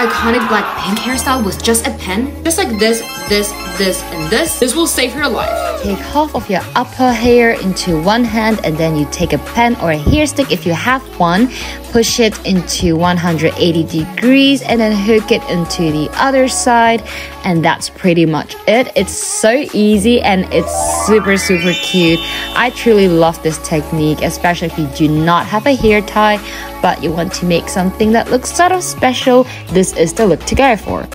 iconic black pink hairstyle with just a pen, just like this, this, this, and this, this will save your life. Take half of your upper hair into one hand and then you take a pen or a hair stick if you have one, push it into 180 degrees and then hook it into the other side and that's pretty much it. It's so easy and it's super super cute. I truly love this technique especially if you do not have a hair tie but you want to make something that looks sort of special. This is the look to go for.